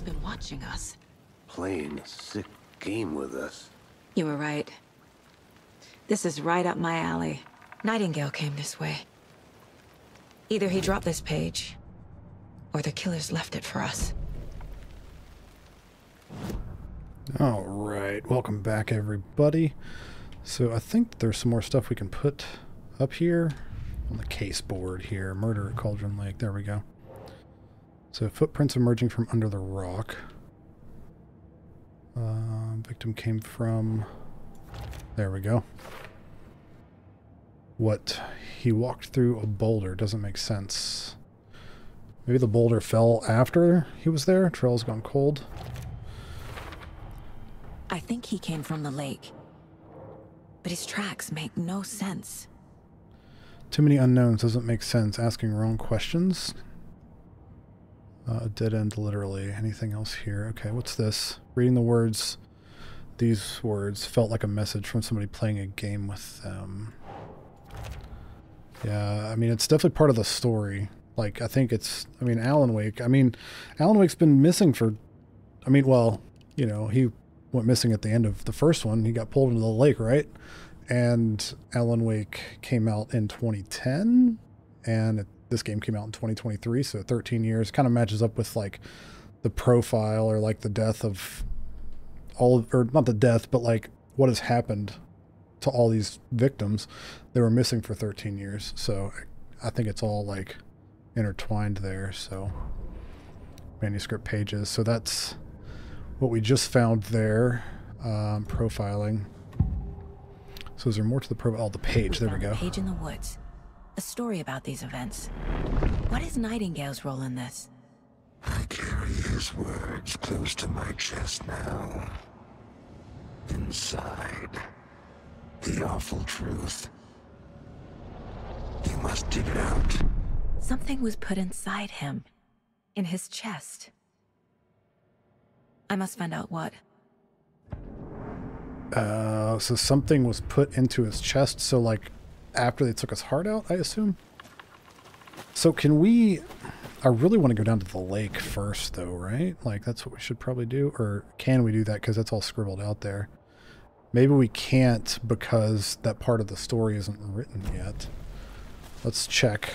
Someone's been watching us. Playing a sick game with us. You were right. This is right up my alley. Nightingale came this way. Either he dropped this page, or the killers left it for us. All right, welcome back, everybody. So I think there's some more stuff we can put up here on the case board here. Murder at Cauldron Lake. There we go. So footprints emerging from under the rock. Uh, victim came from... There we go. What? He walked through a boulder. Doesn't make sense. Maybe the boulder fell after he was there? Trail's gone cold. I think he came from the lake. But his tracks make no sense. Too many unknowns doesn't make sense. Asking wrong questions. Uh, dead end, literally. Anything else here? Okay, what's this? Reading the words, these words felt like a message from somebody playing a game with them. Yeah, I mean, it's definitely part of the story. Like, I think it's, I mean, Alan Wake. I mean, Alan Wake's been missing for, I mean, well, you know, he went missing at the end of the first one. He got pulled into the lake, right? And Alan Wake came out in 2010, and it, this game came out in 2023, so 13 years. Kind of matches up with like the profile or like the death of all, of, or not the death, but like what has happened to all these victims. They were missing for 13 years, so I think it's all like intertwined there. So manuscript pages. So that's what we just found there. Um, profiling. So is there more to the profile? Oh, the page. There we go. Page in the woods. A story about these events. What is Nightingale's role in this? I carry his words close to my chest now. Inside, the awful truth. You must dig it out. Something was put inside him. In his chest. I must find out what. Uh, so something was put into his chest. So like after they took his heart out, I assume. So can we? I really want to go down to the lake first, though, right? Like that's what we should probably do, or can we do that? Because that's all scribbled out there. Maybe we can't because that part of the story isn't written yet. Let's check.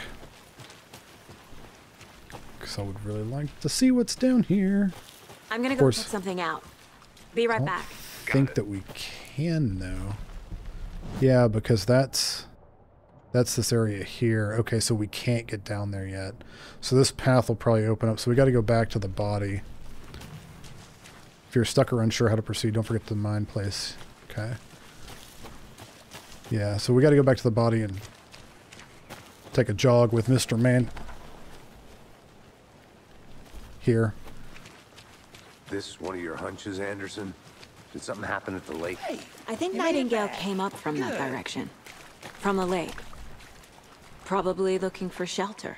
Because I would really like to see what's down here. I'm gonna go course. check something out. Be right back. think that we can though. Yeah, because that's that's this area here. Okay, so we can't get down there yet. So this path will probably open up. So we got to go back to the body. If you're stuck or unsure how to proceed, don't forget the mind place. Okay. Yeah, so we got to go back to the body and take a jog with Mr. Man. Here. This is one of your hunches, Anderson? Did something happen at the lake? I think Nightingale came up from that direction. From the lake. Probably looking for shelter.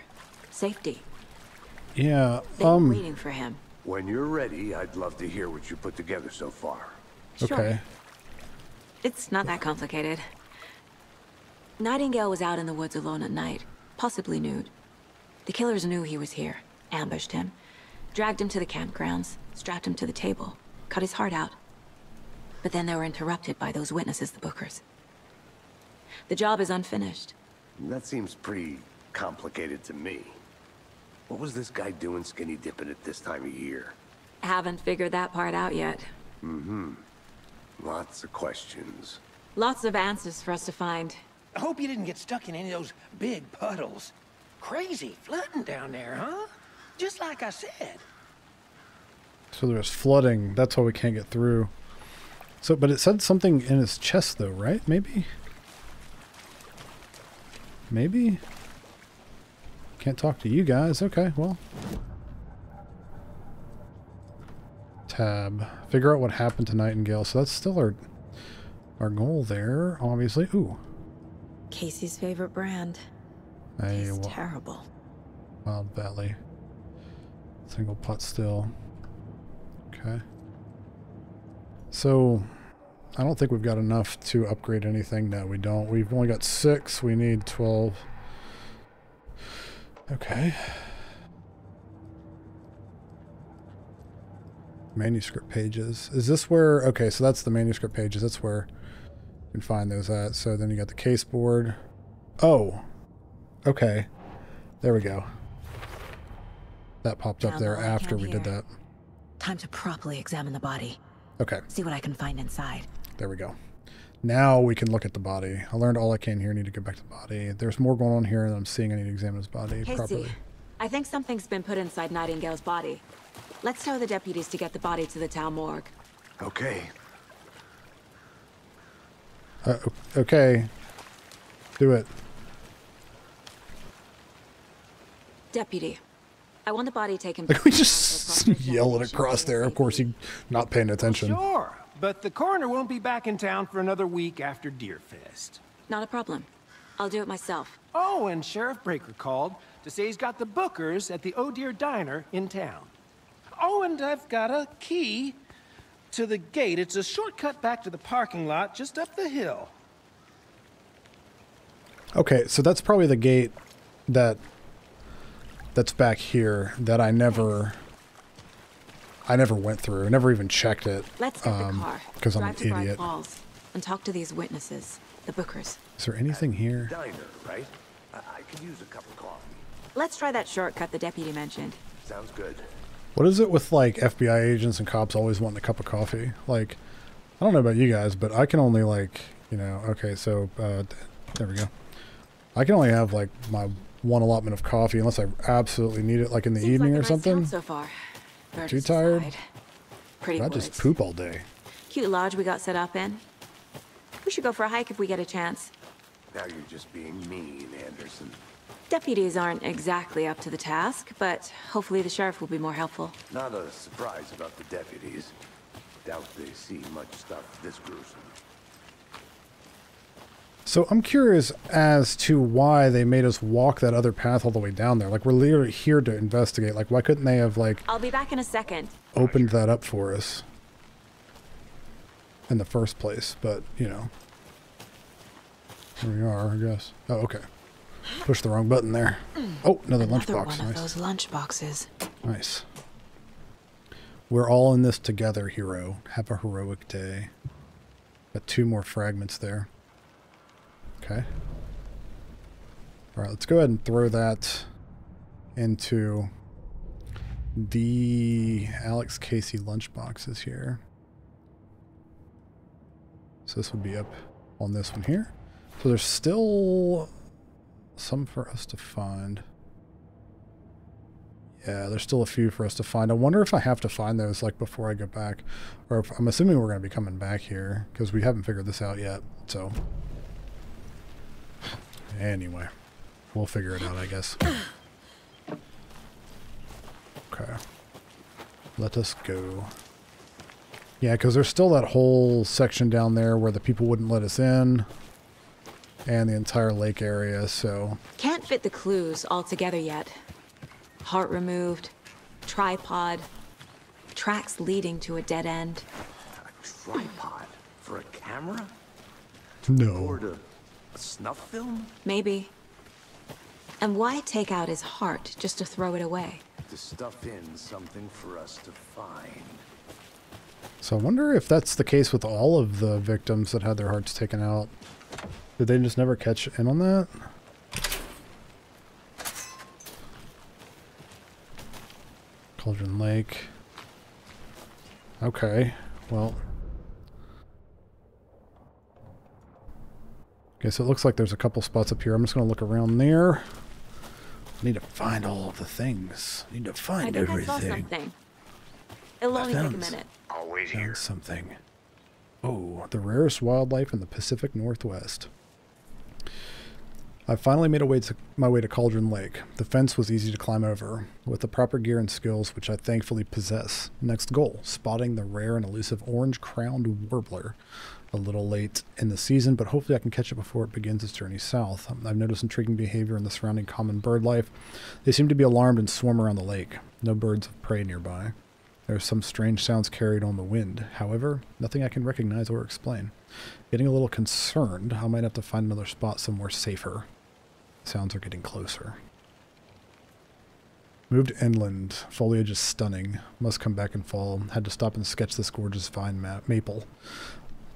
Safety. Yeah, They were um waiting for him. When you're ready, I'd love to hear what you put together so far. Sure. okay. It's not that complicated. Nightingale was out in the woods alone at night, possibly nude. The killers knew he was here, ambushed him, dragged him to the campgrounds, strapped him to the table, cut his heart out. But then they were interrupted by those witnesses, the Bookers. The job is unfinished. That seems pretty complicated to me. What was this guy doing skinny dipping at this time of year? Haven't figured that part out yet. Mm-hmm. Lots of questions. Lots of answers for us to find. I hope you didn't get stuck in any of those big puddles. Crazy flooding down there, huh? Just like I said. So there's flooding. That's why we can't get through. So, but it said something in his chest, though, right? Maybe. Maybe. Can't talk to you guys. Okay, well. Tab. Figure out what happened to Nightingale. So that's still our our goal there, obviously. Ooh, Casey's favorite brand. Tastes wa- terrible. Wild Valley. Single pot still. Okay. So, I don't think we've got enough to upgrade anything. No, we don't. We've only got six. We need 12. Okay. Manuscript pages. Is this where? Okay, so that's the manuscript pages. That's where you can find those at. So then you got the case board. Oh, okay. There we go. That popped up there after we did that. Time to properly examine the body. Okay, See what I can find inside. There we go. Now we can look at the body. I learned all I can here. I Need to get back to the body. There's more going on here, and I'm seeing I need to examine his body Casey, properly. I think something's been put inside Nightingale's body. Let's tell the deputies to get the body to the town morgue. Okay. Uh, okay. Do it. Deputy, I want the body taken. Like we back just the yell it across there. Of course, he not paying attention. Sure, but the coroner won't be back in town for another week after Deerfest. Not a problem. I'll do it myself. Oh, and Sheriff Breaker called to say he's got the bookers at the Oh Dear Diner in town. Oh, and I've got a key to the gate. It's a shortcut back to the parking lot just up the hill. Okay, so that's probably the gate that that's back here that I never I never went through. I never even checked it. Let's get um, the car. 'cause I'm drive an to Bright idiot. Falls and talk to these witnesses, the Bookers. Is there anything here? Diner, right? I, I could use a cup of coffee. Let's try that shortcut the deputy mentioned. Sounds good. What is it with like FBI agents and cops always wanting a cup of coffee? Like, I don't know about you guys, but I can only like, you know, okay, so uh, there we go. I can only have like my one allotment of coffee unless I absolutely need it, like in the Seems evening like or something. so far. Birds Too tired? aside. Pretty I woods. just poop all day. Cute lodge we got set up in. We should go for a hike if we get a chance. Now you're just being mean, Anderson. Deputies aren't exactly up to the task, but hopefully the sheriff will be more helpful. Not a surprise about the deputies. Doubt they see much stuff this gruesome. So I'm curious as to why they made us walk that other path all the way down there. Like we're literally here to investigate. Like why couldn't they have like I'll be back in a second. opened that up for us in the first place? But you know, here we are. I guess. Oh, okay. Push the wrong button there. Oh, another, Another lunchbox. one of Nice. those lunch boxes. Nice. We're all in this together, hero. Have a heroic day. Got two more fragments there. Okay. All right, let's go ahead and throw that into the Alex Casey lunch boxes here. So this would be up on this one here. So there's still some for us to find. Yeah, there's still a few for us to find. I wonder if I have to find those like before I go back, or if I'm assuming we're going to be coming back here because we haven't figured this out yet. So anyway, we'll figure it out, I guess. Okay, let us go. Yeah, because there's still that whole section down there where the people wouldn't let us in, and the entire lake area. So Can't fit the clues all together yet. Heart removed, tripod, tracks leading to a dead end. A tripod for a camera? no. Or to a snuff film? Maybe. And why take out his heart just to throw it away? To stuff in something for us to find. So I wonder if that's the case with all of the victims that had their hearts taken out. Did they just never catch in on that? Cauldron Lake. Okay, well. Okay, so it looks like there's a couple spots up here. I'm just going to look around there. I need to find all of the things. I need to I find think I everything. saw something. It'll only take a found minute. Always Found here. something. Oh, the rarest wildlife in the Pacific Northwest. I finally made a way to, my way to Cauldron Lake. The fence was easy to climb over, with the proper gear and skills which I thankfully possess. Next goal, spotting the rare and elusive orange-crowned warbler. A little late in the season, but hopefully I can catch it before it begins its journey south. Um, I've noticed intriguing behavior in the surrounding common bird life. They seem to be alarmed and swarm around the lake. No birds of prey nearby. There are some strange sounds carried on the wind. However, nothing I can recognize or explain. Getting a little concerned, I might have to find another spot somewhere safer. Sounds are getting closer. Moved inland. Foliage is stunning. Must come back in fall. Had to stop and sketch this gorgeous vine ma- maple.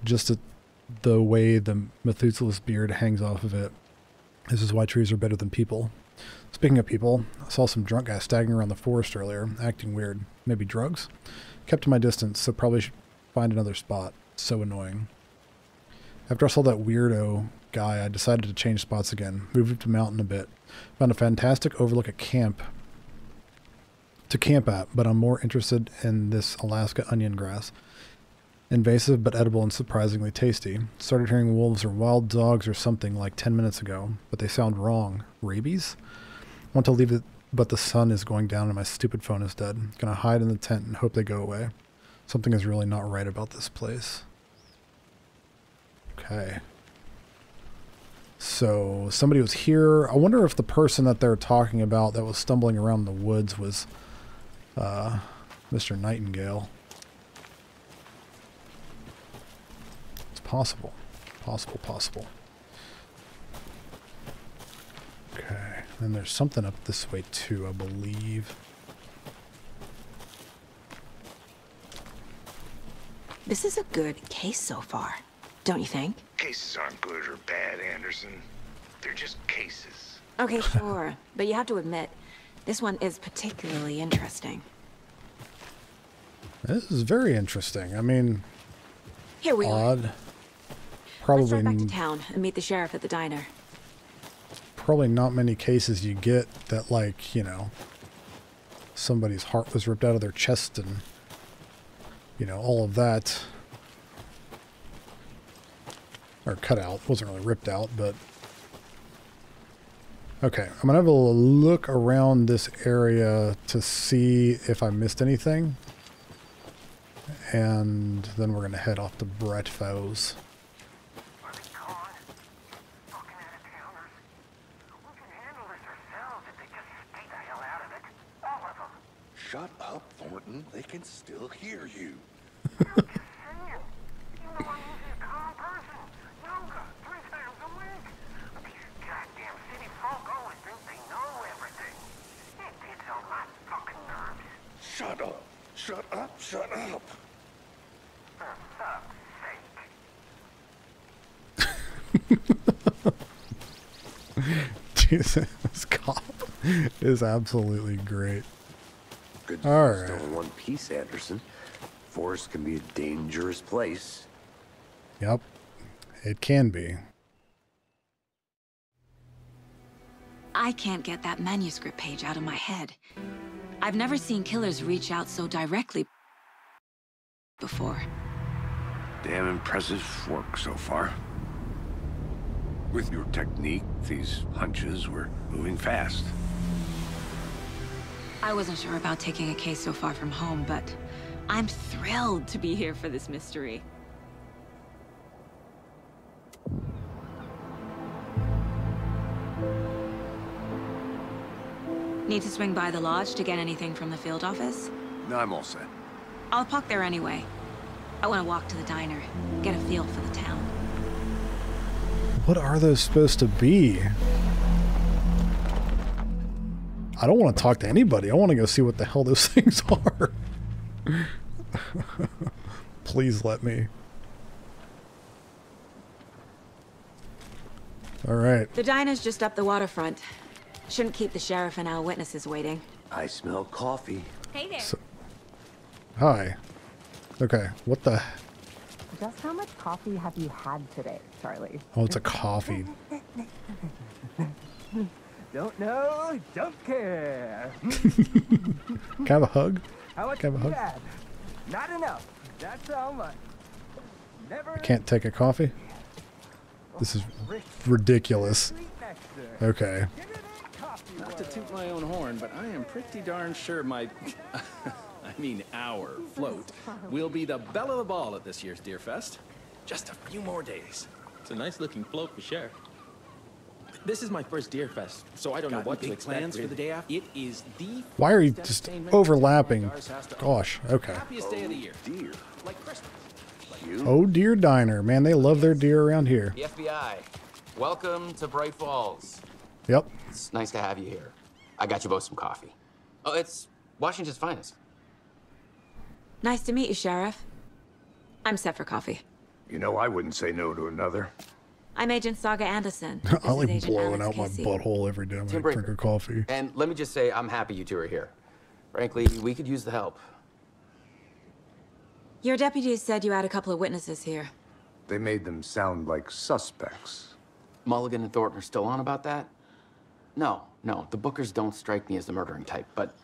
Just the way the Methuselah's beard hangs off of it. This is why trees are better than people. Speaking of people, I saw some drunk guy staggering around the forest earlier, acting weird. Maybe drugs? Kept to my distance, so probably should find another spot. So annoying. After I saw that weirdo guy, I decided to change spots again. Moved up the mountain a bit. Found a fantastic overlook at camp to camp at, but I'm more interested in this Alaska onion grass. Invasive but edible and surprisingly tasty. Started hearing wolves or wild dogs or something like 10 minutes ago, but they sound wrong. Rabies? Want to leave it, but the sun is going down and my stupid phone is dead. Gonna hide in the tent and hope they go away. Something is really not right about this place. Okay. So somebody was here. I wonder if the person that they're talking about that was stumbling around the woods was uh, Mr. Nightingale. Possible. Possible, possible. Okay. And there's something up this way too, I believe. This is a good case so far, don't you think? Cases aren't good or bad, Anderson. They're just cases. Okay, sure. but you have to admit, this one is particularly interesting. This is very interesting. I mean, Here we are. odd. Let's Probably, drive back to town and meet the sheriff at the diner. probably not many cases you get that, like, you know, somebody's heart was ripped out of their chest and, you know, all of that. Or cut out. Wasn't really ripped out, but. Okay, I'm gonna have a look around this area to see if I missed anything. And then we're gonna head off to Bright Falls. Are they gone? Fucking out-of-towners. We can handle this ourselves if they just stay the hell out of it. All of them. Shut up, Thornton. They can still hear you. I'm just saying. You know I'm usually a calm person. Yoga, three times a week. But these goddamn city folk always think they know everything. It gets on my fucking nerves. Shut up. Shut up. Shut up. This cop is absolutely great. Good All news, right. Still in one piece, Anderson. Forest can be a dangerous place. Yep, it can be. I can't get that manuscript page out of my head. I've never seen killers reach out so directly before. Damn impressive work so far. With your technique, these hunches were moving fast. I wasn't sure about taking a case so far from home, but I'm thrilled to be here for this mystery. Need to swing by the lodge to get anything from the field office? No, I'm all set. I'll park there anyway. I want to walk to the diner, get a feel for the town. What are those supposed to be? I don't want to talk to anybody. I want to go see what the hell those things are. Please let me. All right. The diner's just up the waterfront. Shouldn't keep the sheriff and our witnesses waiting. I smell coffee. Hey there. So, Hi. Okay. What the? Just how much coffee have you had today, Charlie? Oh, it's a coffee. Don't know, don't care. Can I have a hug? How much Can I have a hug? had? Not enough. That's how much. Never I can't take a coffee. This is ridiculous. Okay. Not to toot my own horn, but I am pretty darn sure my, I mean our float, will be the belle of the ball at this year's Deer Fest. Just a few more days. It's a nice looking float for sure. This is my first Deer Fest, so I don't know what any to big expect. plans for the day after? It is the Why are you just overlapping? like ours has to offer. Gosh. Okay. Happiest day of the year, oh, Dear. like Christmas. Oh dear diner, man, they love their deer around here. The FBI. Welcome to Bright Falls. Yep. It's nice to have you here. I got you both some coffee. Oh, it's Washington's finest. Nice to meet you, Sheriff. I'm set for coffee. You know, I wouldn't say no to another. I'm Agent Saga Anderson. I This is like Agent blowing Alex out my butthole every time I drink Breaker. a coffee. And let me just say, I'm happy you two are here. Frankly, we could use the help. Your deputies said you had a couple of witnesses here. They made them sound like suspects. Mulligan and Thornton are still on about that? No, no, the Bookers don't strike me as the murdering type, but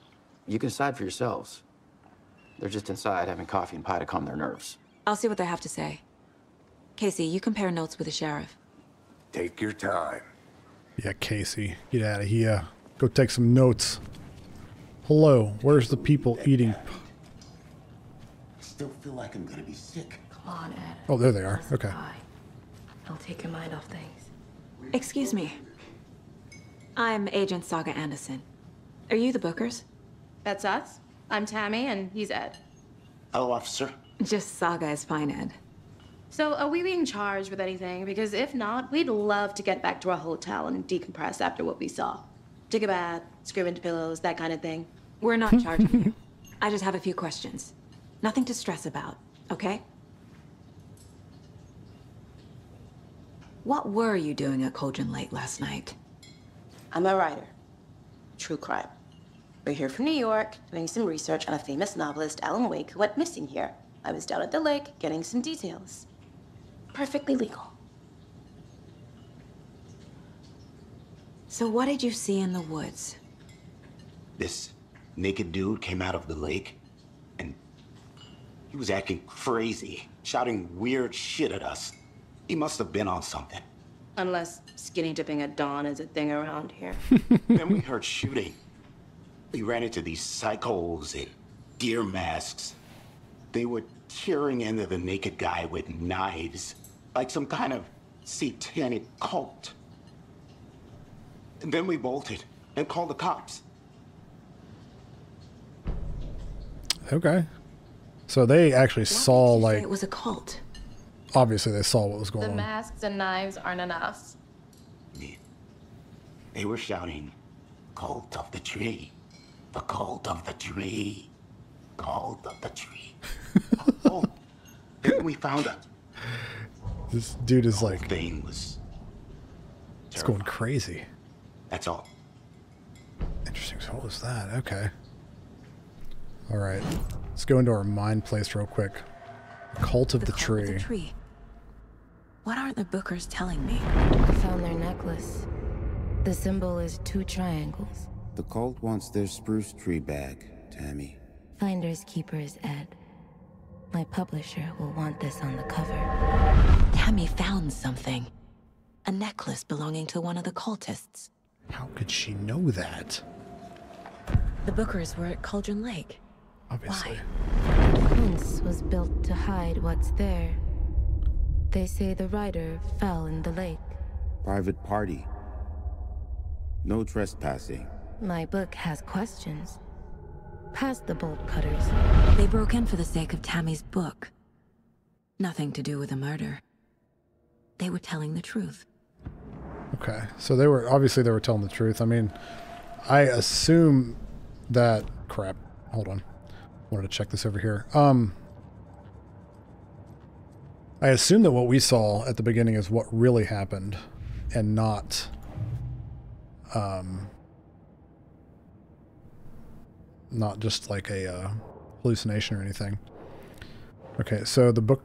you can decide for yourselves. They're just inside having coffee and pie to calm their nerves. I'll see what they have to say. Casey, you compare notes with the sheriff. Take your time. Yeah, Casey, get out of here. Go take some notes. Hello, where's the people eating? I Still feel like I'm gonna be sick. Come on, Ed. Oh, there they are. Okay. pie. It'll take your mind off things. Excuse me. I'm Agent Saga Anderson. Are you the Bookers? That's us. I'm Tammy, and he's Ed. Hello, officer. Just Saga is fine, Ed. So, are we being charged with anything? Because if not, we'd love to get back to our hotel and decompress after what we saw. Take a bath, scream into pillows, that kind of thing. We're not charging you. I just have a few questions. Nothing to stress about, okay? What were you doing at Cauldron Lake last night? I'm a writer. True crime. We're here from New York, doing some research on a famous novelist, Alan Wake, who went missing here. I was down at the lake, getting some details. Perfectly legal. So what did you see in the woods? This naked dude came out of the lake, and he was acting crazy, shouting weird shit at us. He must have been on something. Unless skinny dipping at dawn is a thing around here. then we heard shooting. We ran into these psychos in deer masks. They were tearing into the naked guy with knives, like some kind of satanic cult. And then we bolted and called the cops. Okay. So they actually saw Did you say like it was a cult. obviously they saw what was going on. The on. masks and knives aren't enough. They were shouting, Cult of the tree. The cult of the tree. Cult of the tree. oh, then we found out This dude is like thing was it's going crazy. That's all. Interesting. So what was that? Okay. All right. Let's go into our mind place real quick. Cult of the, cult tree. of the tree. What aren't the Bookers telling me? I found their necklace. The symbol is two triangles. The cult wants their spruce tree back, Tammy. Finders keepers, Ed. My publisher will want this on the cover. Tammy found something. A necklace belonging to one of the cultists. How could she know that? The Bookers were at Cauldron Lake. Obviously. Once was built to hide what's there. They say the writer fell in the lake. Private party. No trespassing. My book has questions. Past the bolt cutters. They broke in for the sake of Tammy's book. Nothing to do with the murder. They were telling the truth. Okay. So they were obviously they were telling the truth. I mean, I assume that crap. Hold on. Wanted to check this over here. Um I assume that what we saw at the beginning is what really happened and not um not just like a uh, hallucination or anything. Okay, so the book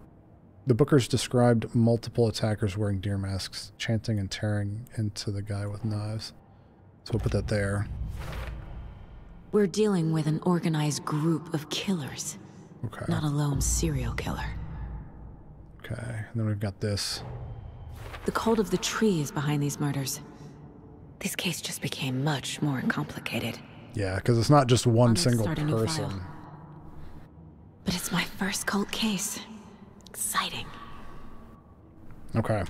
the Bookers described multiple attackers wearing deer masks, chanting and tearing into the guy with knives. So we'll put that there. We're dealing with an organized group of killers, Okay. not a lone serial killer. Okay. And then we've got this. The cult of the tree is behind these murders. This case just became much more complicated. Yeah, because it's not just one single start a new person. file. But it's my first cult case. Exciting. Okay.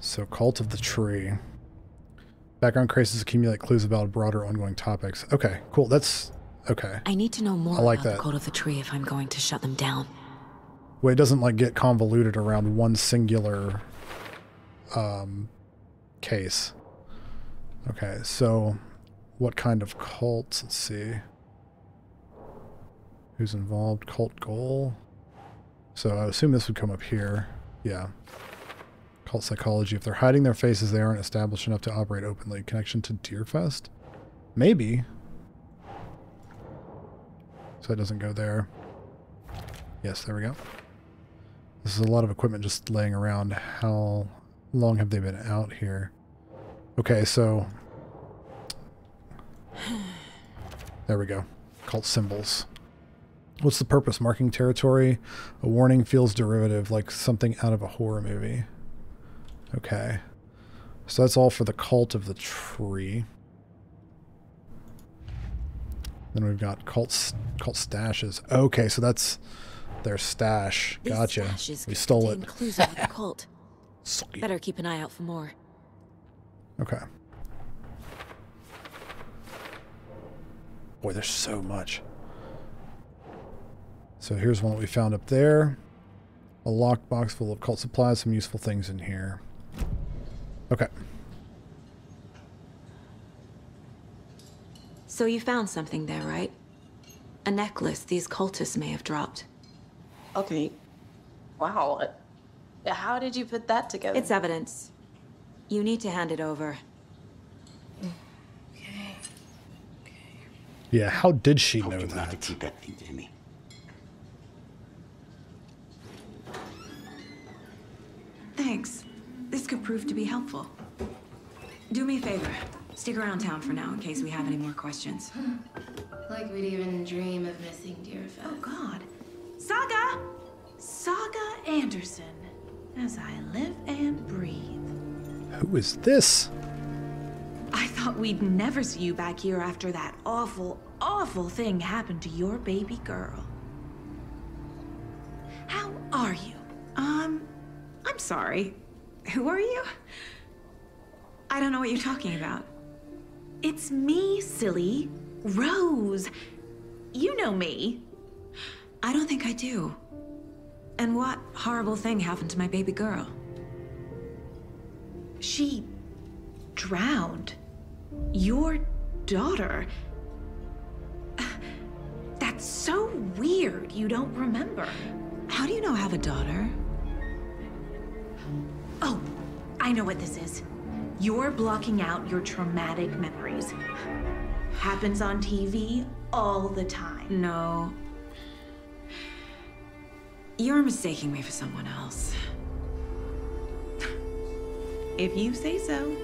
So, Cult of the Tree. Background cases accumulate clues about broader ongoing topics. Okay, cool. That's okay. I need to know more I like about that. the cult of the tree if I'm going to shut them down. Well, it doesn't like get convoluted around one singular um, case. Okay, so what kind of cults? Let's see. Who's involved? Cult goal. So I assume this would come up here. Yeah. Cult psychology. If they're hiding their faces, they aren't established enough to operate openly. Connection to Deerfest? Maybe. So it doesn't go there. Yes, there we go. This is a lot of equipment just laying around. How long have they been out here? Okay, so... There we go. Cult symbols. What's the purpose? Marking territory? A warning feels derivative, like something out of a horror movie. Okay. So that's all for the cult of the tree. Then we've got cult, cult stashes. Okay, so that's their stash. Gotcha. We stole it. Clues about the cult. Better keep an eye out for more. Okay. Boy, there's so much. So here's one that we found up there. A lockbox full of cult supplies, some useful things in here. Okay. So you found something there, right? A necklace these cultists may have dropped. Okay. Wow. How did you put that together? It's evidence. You need to hand it over. Yeah, how did she know that? to keep that thing to me. Thanks. This could prove to be helpful. Do me a favor. Stick around town for now in case we have any more questions. Like we'd even dream of missing Deerfest. Oh, God. Saga! Saga Anderson. As I live and breathe. Who is this? Thought we'd never see you back here after that awful, awful thing happened to your baby girl. How are you? Um, I'm sorry. Who are you? I don't know what you're talking about. It's me, silly. Rose. You know me. I don't think I do. And what horrible thing happened to my baby girl? She drowned. Your daughter. That's so weird you don't remember. How do you know I have a daughter? Oh, I know what this is. You're blocking out your traumatic memories. Happens on TV all the time. No. You're mistaking me for someone else. If you say so.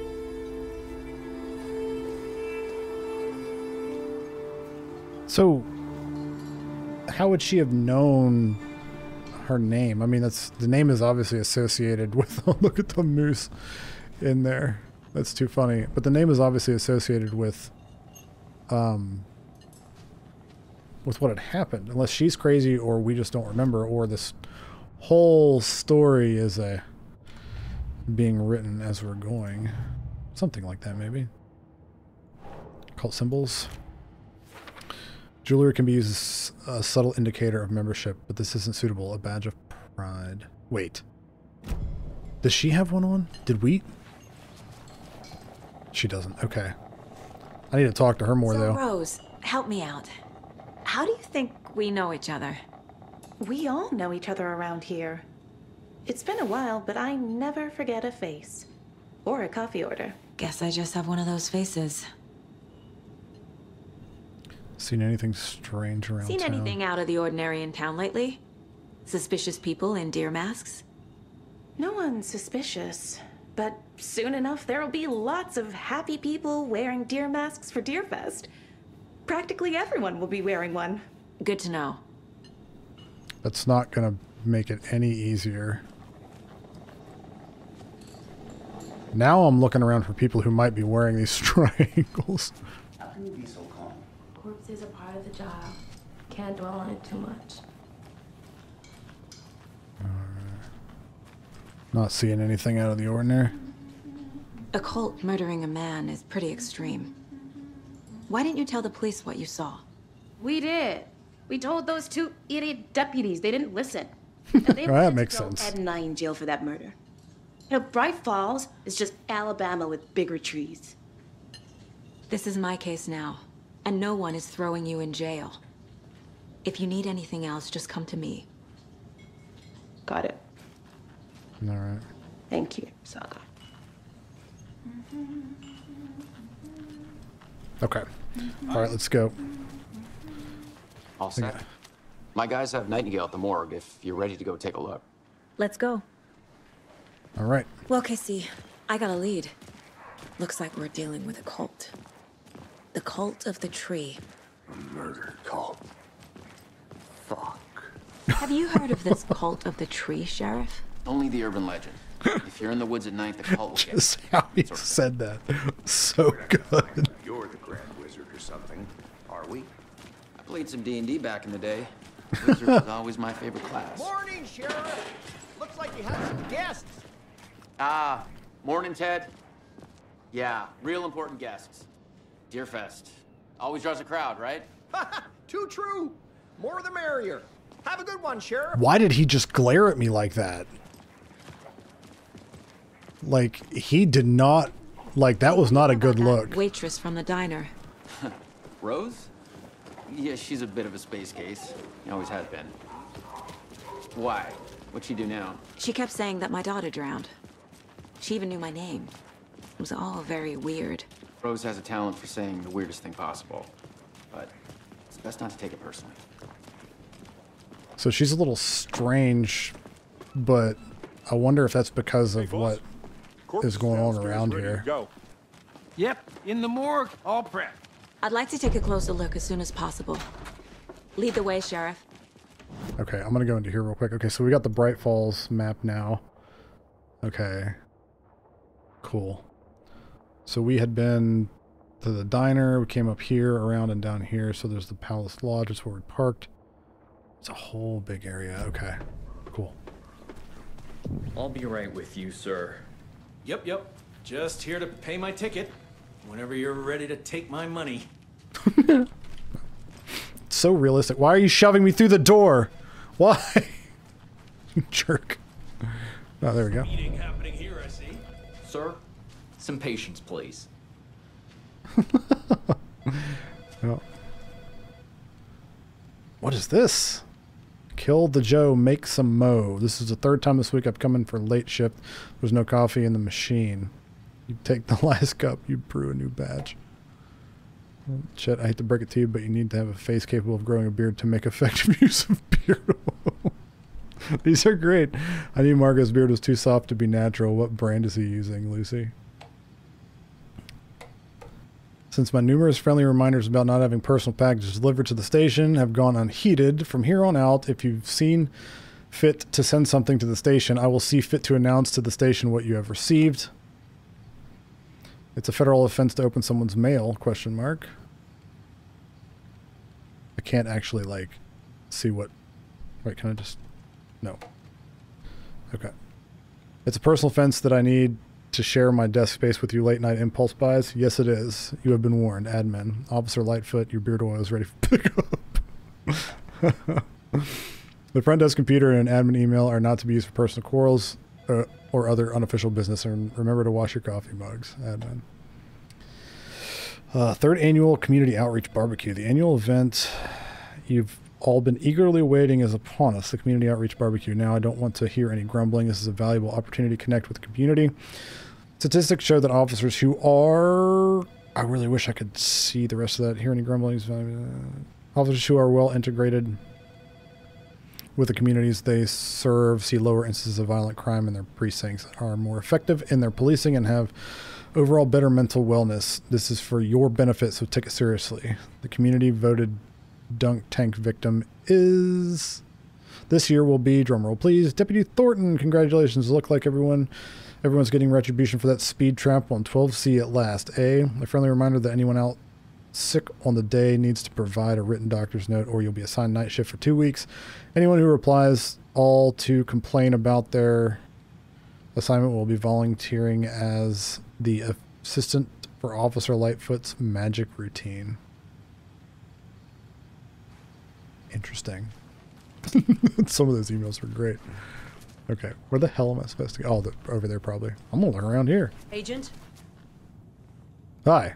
So, how would she have known her name? I mean, that's the name is obviously associated with. look at the moose in there. That's too funny. But the name is obviously associated with, um, with what had happened. Unless she's crazy, or we just don't remember, or this whole story is a being written as we're going. Something like that, maybe. Cult symbols. Jewelry can be used as a subtle indicator of membership, but this isn't suitable. A badge of pride. Wait. Does she have one on? Did we? She doesn't. Okay. I need to talk to her more, so, though. Rose, help me out. How do you think we know each other? We all know each other around here. It's been a while, but I never forget a face. Or a coffee order. Guess I just have one of those faces. Seen anything strange around Seen town? anything out of the ordinary in town lately? Suspicious people in deer masks? No one's suspicious. But soon enough, there'll be lots of happy people wearing deer masks for Deerfest. Practically everyone will be wearing one. Good to know. That's not going to make it any easier. Now I'm looking around for people who might be wearing these triangles. How can you be so calm? Corpses are part of the job. Can't dwell on it too much. Uh, not seeing anything out of the ordinary. A cult murdering a man is pretty extreme. Why didn't you tell the police what you saw? We did. We told those two idiot deputies. They didn't listen. They Well, that makes throw sense. Ed and I in jail for that murder. You know, Bright Falls is just Alabama with bigger trees. This is my case now, and no one is throwing you in jail. If you need anything else, just come to me. Got it. All right. Thank you, Saga. Okay. All right, let's go. All set. My guys have Nightingale at the morgue if you're ready to go take a look. Let's go. All right. Well, Casey, I got a lead. Looks like we're dealing with a cult. The cult of the tree. A murder cult. Fuck. Have you heard of this cult of the tree, Sheriff? Only the urban legend. if you're in the woods at night, the cult will get Just how he said that. So good. You're the Grand Wizard or something, are we? I played some D&D back in the day. Wizard was always my favorite class. Morning, Sheriff. Looks like you have some guests. Ah, morning, Ted. Yeah, real important guests. Deerfest. Always draws a crowd, right? Too true. More the merrier. Have a good one, Sheriff. Why did he just glare at me like that? Like, he did not, like, that was not a good look. Waitress from the diner. Rose? Yeah, she's a bit of a space case. Always has been. Why? What'd she do now? She kept saying that my daughter drowned. She even knew my name. It was all very weird. Rose has a talent for saying the weirdest thing possible. But it's best not to take it personally. So she's a little strange, but I wonder if that's because of what is going on around here. Go. Yep, in the morgue, all prepped. I'd like to take a closer look as soon as possible. Lead the way, Sheriff. Okay, I'm gonna go into here real quick. Okay, so we got the Bright Falls map now. Okay. Cool. So we had been to the diner, we came up here, around and down here, so there's the Palace Lodge, that's where we parked. It's a whole big area. Okay. Cool. I'll be right with you, sir. Yep, yep. Just here to pay my ticket. Whenever you're ready to take my money. So realistic. Why are you shoving me through the door? Why? Jerk. Oh, there we go. Meeting happening here, I see. Sir, some patience, please. What is this? Kill the Joe, make some mo. This is the third time this week I've come in for late shift. There's no coffee in the machine. You take the last cup, you brew a new batch. Chet, I hate to break it to you, but you need to have a face capable of growing a beard to make effective use of beard oil. These are great. I knew Margot's beard was too soft to be natural. What brand is he using, Lucy? Since my numerous friendly reminders about not having personal packages delivered to the station have gone unheeded, from here on out, if you've seen fit to send something to the station, I will see fit to announce to the station what you have received. It's a federal offense to open someone's mail, question mark. I can't actually, like, see what... Wait, can I just... No. Okay. It's a personal offense that I need to share my desk space with you late night impulse buys? Yes, it is. You have been warned. Admin. Officer Lightfoot, your beard oil is ready for pickup. the front desk computer and admin email are not to be used for personal quarrels uh, or other unofficial business. And remember to wash your coffee mugs. Admin. Uh, third annual community outreach barbecue. The annual event you've all been eagerly awaiting is upon us. The community outreach barbecue. Now, I don't want to hear any grumbling. This is a valuable opportunity to connect with the community. Statistics show that officers who are. I really wish I could see the rest of that. Hear any grumblings? Uh, officers who are well integrated with the communities they serve see lower instances of violent crime in their precincts, are more effective in their policing, and have overall better mental wellness. This is for your benefit, so take it seriously. The community voted dunk tank victim is this year will be drumroll please deputy thornton congratulations look like everyone everyone's getting retribution for that speed trap on 12c at last a a friendly reminder that anyone out sick on the day needs to provide a written doctor's note or you'll be assigned night shift for two weeks anyone who replies all to complain about their assignment will be volunteering as the assistant for officer lightfoot's magic routine interesting. Some of those emails were great. Okay, where the hell am I supposed to go? Oh, the, over there probably. I'm gonna look around here. Agent? Hi.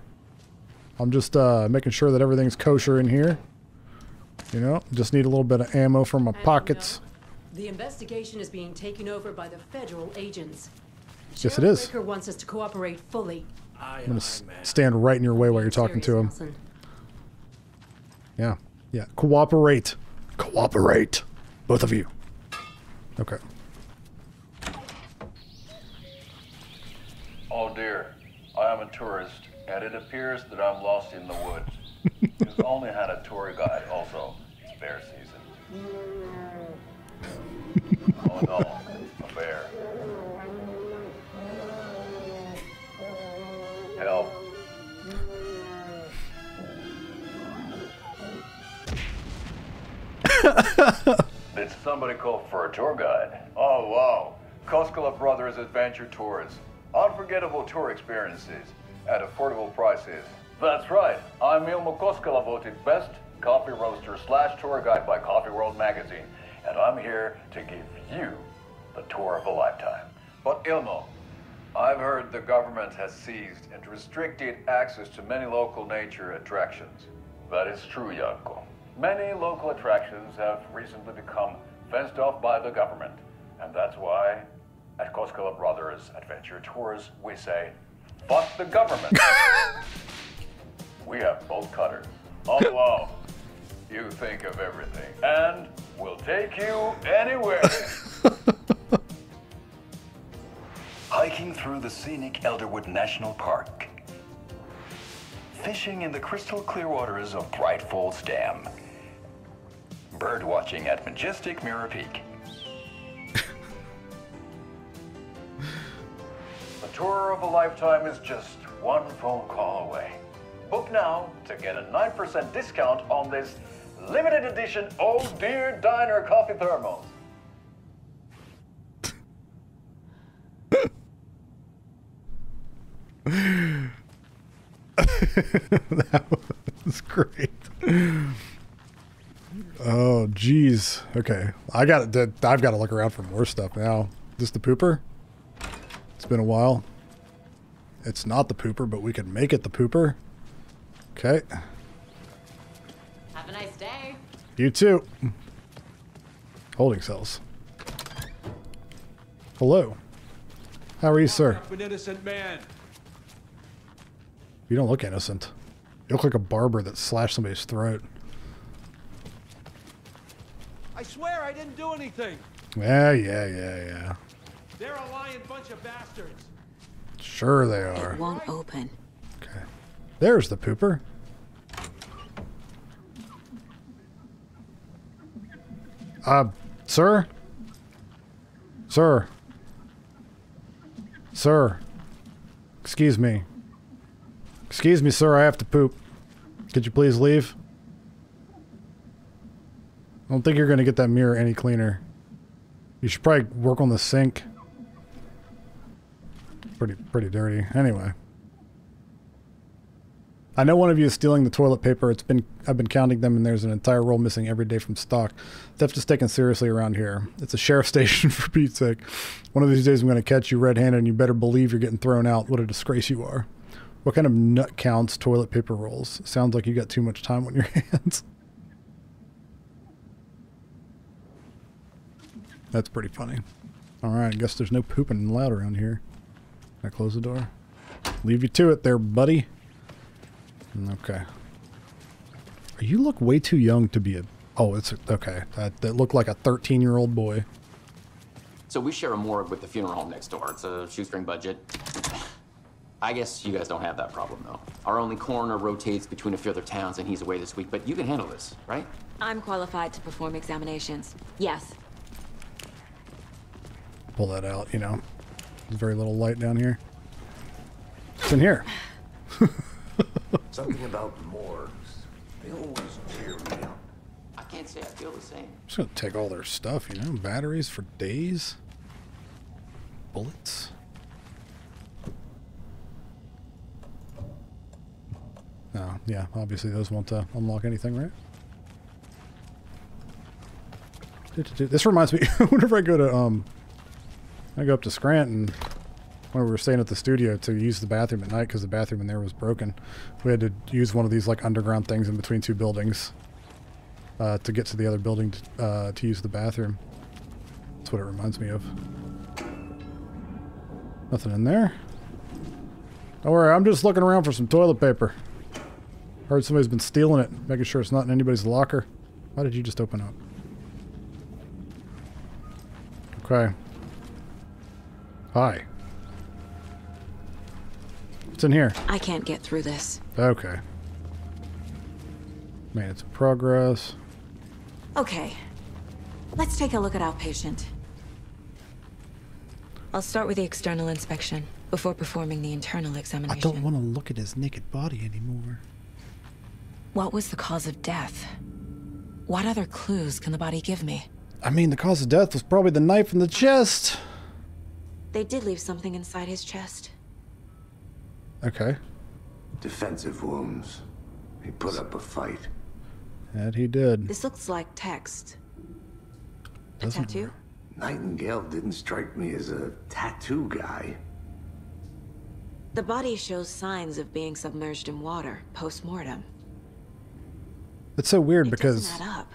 I'm just uh, making sure that everything's kosher in here. You know, just need a little bit of ammo for my pockets. The investigation is being taken over by the federal agents. Yes, it Sheriff is. Breaker wants us to cooperate fully. I'm gonna s- stand right in your way while you're talking to him. Nelson. Yeah, yeah. Cooperate, cooperate, both of you. Okay. Oh dear, I am a tourist, and it appears that I'm lost in the woods. You've only had a tour guide, also. It's bear season. Oh no, a bear. Help. Did somebody call for a tour guide? Oh wow, Koskela Brothers Adventure Tours. Unforgettable tour experiences at affordable prices. That's right, I'm Ilmo Koskela voted best coffee roaster slash tour guide by Coffee World magazine, and I'm here to give you the tour of a lifetime. But Ilmo, I've heard the government has seized and restricted access to many local nature attractions. That is true, Jaakko. Many local attractions have recently become fenced off by the government, and that's why at Koskela Brothers Adventure Tours we say, fuck the government. we have both cutters. Oh wow, you think of everything, and we'll take you anywhere. Hiking through the scenic Elderwood National Park. Fishing in the crystal clear waters of Bright Falls Dam. Bird watching at majestic Mirror Peak. Tour of a lifetime is just one phone call away. Book now to get a 9% discount on this limited edition Oh Deer Diner coffee thermos. that was great. Oh, jeez. Okay, I got. I've got to look around for more stuff now. This the pooper? It's been a while. It's not the pooper, but we can make it the pooper. Okay, Have a nice day. you too. Holding cells. Hello. How are you, sir? An innocent man. You don't look innocent. You look like a barber that slashed somebody's throat. I swear I didn't do anything. Yeah, yeah, yeah, yeah. They're a lying bunch of bastards. Sure they are. It won't open. Okay. There's the pooper. Uh, sir? Sir? Sir? Excuse me. Excuse me, sir, I have to poop. Could you please leave? I don't think you're going to get that mirror any cleaner. You should probably work on the sink. Pretty, pretty dirty. Anyway. I know one of you is stealing the toilet paper. It's been I've been counting them, and there's an entire roll missing every day from stock. Theft is taken seriously around here. It's a sheriff station for Pete's sake. One of these days I'm going to catch you red-handed, and you better believe you're getting thrown out. What a disgrace you are. What kind of nut counts toilet paper rolls? Sounds like you got too much time on your hands. That's pretty funny. All right, I guess there's no pooping allowed around here. Can I close the door? Leave you to it there, buddy. Okay. You look way too young to be a. Oh, it's okay. That, that looked like a 13 year old boy. So we share a morgue with the funeral home next door. It's a shoestring budget. I guess you guys don't have that problem, though. Our only coroner rotates between a few other towns, and he's away this week, but you can handle this, right? I'm qualified to perform examinations. Yes. Pull that out, you know. There's very little light down here. It's in here. Something about morgues. They always cheer me up. I can't say I feel the same. Just gonna take all their stuff, you know. Batteries for days. Bullets. Oh, yeah. Obviously, those won't uh, unlock anything, right? This reminds me. whenever I go to um, I go up to Scranton, when we were staying at the studio to use the bathroom at night because the bathroom in there was broken. We had to use one of these like underground things in between two buildings uh, to get to the other building to, uh, to use the bathroom. That's what it reminds me of. Nothing in there. Don't worry, I'm just looking around for some toilet paper. Heard somebody's been stealing it, making sure it's not in anybody's locker. Why did you just open up? Okay. Hi. What's in here? I can't get through this. Okay. Maintenance in progress. Okay. Let's take a look at outpatient. I'll start with the external inspection before performing the internal examination. I don't want to look at his naked body anymore. What was the cause of death? What other clues can the body give me? I mean, the cause of death was probably the knife in the chest. They did leave something inside his chest. Okay. Defensive wounds. He put up a fight. That he did. This looks like text. A Doesn't tattoo? Nightingale didn't strike me as a tattoo guy. The body shows signs of being submerged in water post-mortem. It's so weird It because doesn't add up.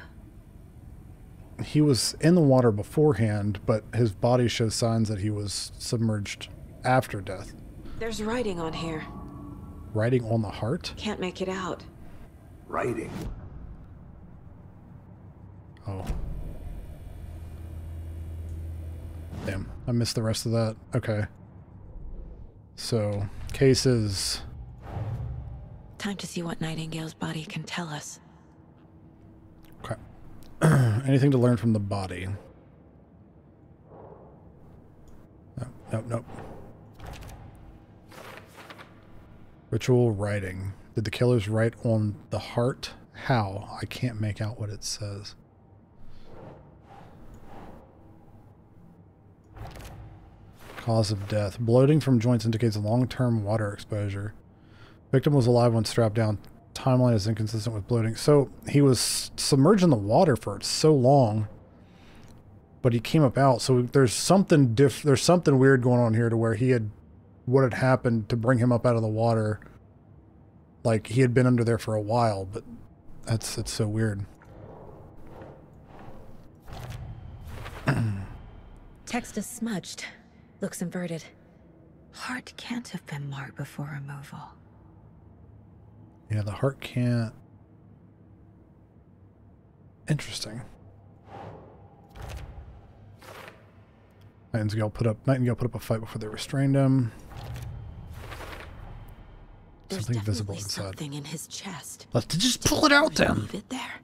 He was in the water beforehand, but his body shows signs that he was submerged after death. There's writing on here. Writing on the heart? Can't make it out. Writing. Oh. Damn, I missed the rest of that. Okay. So, cases. Time to see what Nightingale's body can tell us. Anything to learn from the body? Nope, nope, nope. Ritual writing. Did the killers write on the heart? How? I can't make out what it says. Cause of death. Bloating from joints indicates long-term water exposure. Victim was alive when strapped down. Timeline is inconsistent with bloating. So he was submerged in the water for so long, but he came up out. So there's something diff. There's something weird going on here to where he had what had happened to bring him up out of the water. Like he had been under there for a while, but that's that's so weird. Text is smudged. Looks inverted. Heart can't have been marked before removal. Yeah, the heart can't. Interesting. Nightingale put up Nightingale put up a fight before they restrained him. There's Something visible inside. something in his chest. Let's just Did pull it out then. Leave it there.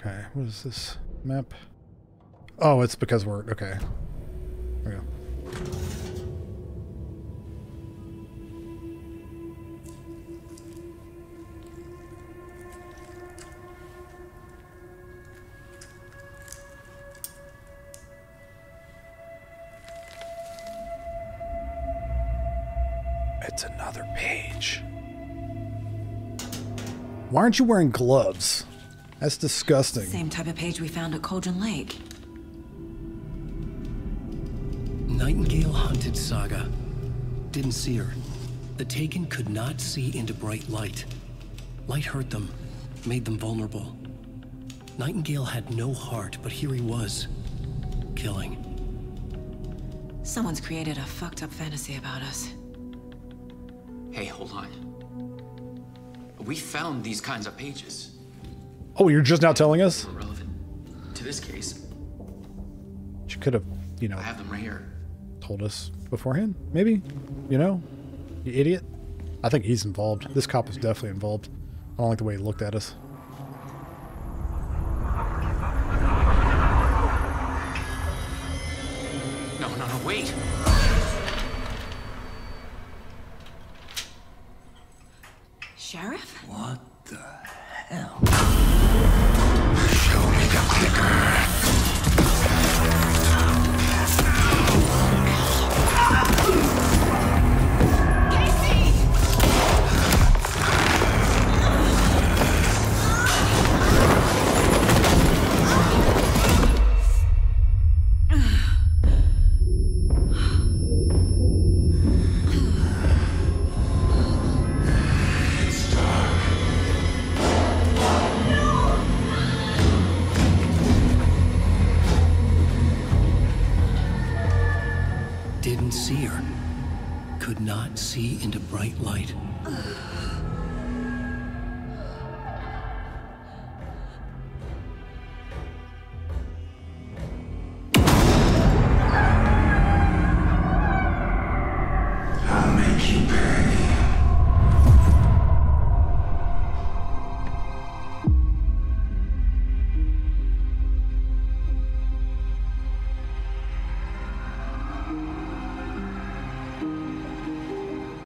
Okay, what is this map? Oh, it's because we're okay. There we go. It's another page. Why aren't you wearing gloves? That's disgusting. Same type of page we found at Cauldron Lake. Nightingale hunted Saga. Didn't see her. The Taken could not see into bright light. Light hurt them, made them vulnerable. Nightingale had no heart, but here he was, killing. Someone's created a fucked up fantasy about us. Hey, hold on. We found these kinds of pages. Oh, you're just now telling us? Relevant to this case. She could have, you know, I have them right here. told us beforehand. Maybe, you know, you idiot. I think he's involved. This cop is definitely involved. I don't like the way he looked at us. Sheriff? What the hell? Show me the clicker.